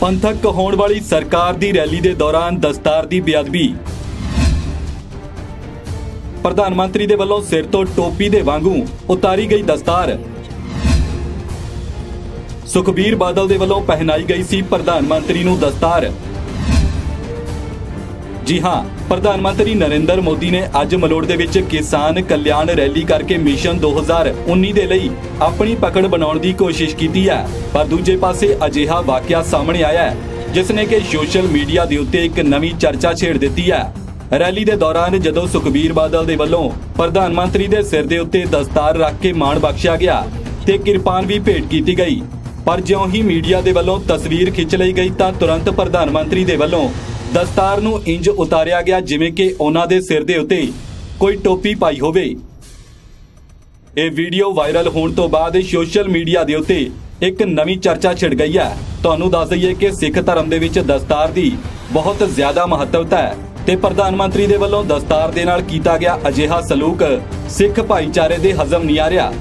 ਪੰਥਕ ਹੋਣ ਵਾਲੀ ਸਰਕਾਰ ਦੀ ਰੈਲੀ ਦੇ ਦੌਰਾਨ ਦਸਤਾਰ ਦੀ ਬੇਅਦਬੀ। ਪ੍ਰਧਾਨ ਮੰਤਰੀ ਦੇ ਵੱਲੋਂ ਸਿਰ ਤੋਂ ਟੋਪੀ ਦੇ ਵਾਂਗੂ ਉਤਾਰੀ ਗਈ ਦਸਤਾਰ। ਸੁਖਬੀਰ ਬਾਦਲ ਦੇ ਵੱਲੋਂ ਪਹਿਨਾਈ ਗਈ ਸੀ ਪ੍ਰਧਾਨ ਮੰਤਰੀ ਨੂੰ ਦਸਤਾਰ। ਜੀ ਹਾਂ, ਪ੍ਰਧਾਨ ਮੰਤਰੀ ਨਰਿੰਦਰ ਮੋਦੀ ਨੇ ਅੱਜ ਮਲੋੜ ਦੇ ਵਿੱਚ ਕਿਸਾਨ ਕਲਿਆਣ ਰੈਲੀ ਕਰਕੇ ਮਿਸ਼ਨ 2019 ਦੇ ਲਈ ਆਪਣੀ ਪਕੜ ਬਣਾਉਣ ਦੀ ਕੋਸ਼ਿਸ਼ ਕੀਤੀ ਹੈ। ਪਰ ਦੂਜੇ ਪਾਸੇ ਅਜਿਹਾ ਵਾਕਿਆ ਸਾਹਮਣੇ ਆਇਆ ਹੈ, ਜਿਸ ਨੇ ਕਿ ਸੋਸ਼ਲ ਮੀਡੀਆ ਦੇ ਉੱਤੇ ਇੱਕ ਨਵੀਂ ਚਰਚਾ ਛੇੜ ਦਿੱਤੀ ਹੈ। ਰੈਲੀ ਦੇ ਦੌਰਾਨ ਜਦੋਂ ਸੁਖਬੀਰ ਬਾਦਲ ਦੇ ਵੱਲੋਂ ਪ੍ਰਧਾਨ ਮੰਤਰੀ ਦੇ ਸਿਰ ਦੇ ਉੱਤੇ ਦਸਤਾਰ ਰੱਖ ਕੇ ਮਾਣ ਬਖਸ਼ਿਆ ਗਿਆ ਤੇ ਕਿਰਪਾਨ ਵੀ ਭੇਟ ਕੀਤੀ ਗਈ। ਪਰ ਜਿਉਂ ਹੀ ਮੀਡੀਆ ਦੇ ਵੱਲੋਂ ਤਸਵੀਰ ਖਿੱਚ ਲਈ ਗਈ ਤਾਂ ਤੁਰੰਤ ਪ੍ਰਧਾਨ ਮੰਤਰੀ ਦੇ ਵੱਲੋਂ ਦਸਤਾਰ ਨੂੰ ਇੰਜ ਉਤਾਰਿਆ ਗਿਆ ਜਿਵੇਂ ਕਿ ਉਹਨਾਂ ਦੇ ਸਿਰ ਦੇ ਉੱਤੇ ਕੋਈ ਟੋਪੀ ਪਾਈ ਹੋਵੇ। ਇਹ ਵੀਡੀਓ ਵਾਇਰਲ ਹੋਣ ਤੋਂ ਬਾਅਦ ਸੋਸ਼ਲ ਮੀਡੀਆ ਦੇ ਉੱਤੇ ਇੱਕ ਨਵੀਂ ਚਰਚਾ ਛਿੜ ਗਈ ਹੈ। ਤੁਹਾਨੂੰ ਦੱਸ ਦਈਏ ਕਿ ਸਿੱਖ ਧਰਮ ਦੇ ਵਿੱਚ ਦਸਤਾਰ ਦੀ ਬਹੁਤ ਜ਼ਿਆਦਾ ਮਹੱਤਵਤਾ ਹੈ ਤੇ ਪ੍ਰਧਾਨ ਮੰਤਰੀ ਦੇ ਵੱਲੋਂ ਦਸਤਾਰ ਦੇ ਨਾਲ ਕੀਤਾ ਗਿਆ ਅਜਿਹਾ ਸਲੂਕ ਸਿੱਖ ਭਾਈਚਾਰੇ ਦੇ ਹਜ਼ਮ ਨਹੀਂ ਆ ਰਿਹਾ।